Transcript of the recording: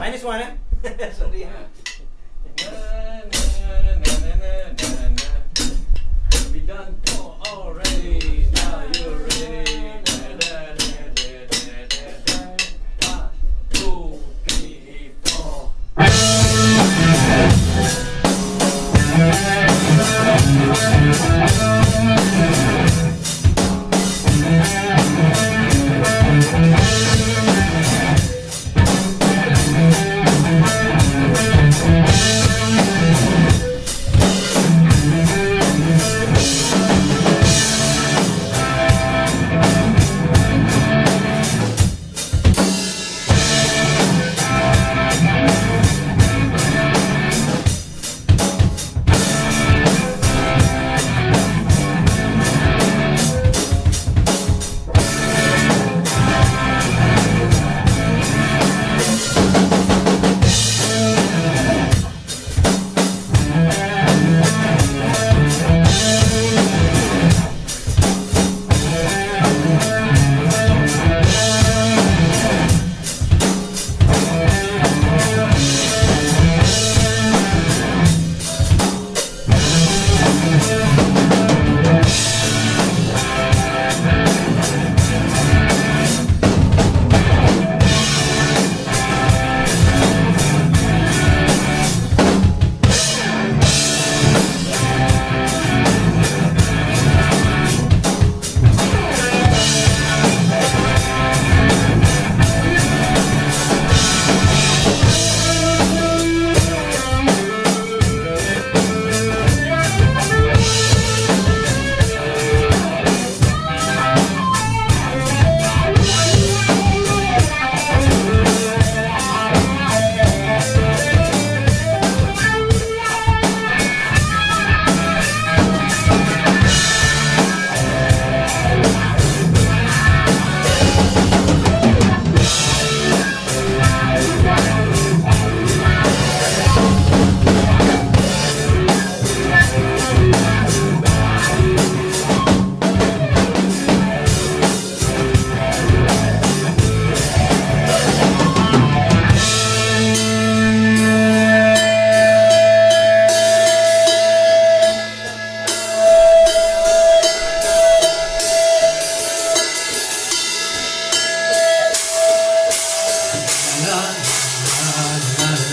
Minus one, eh?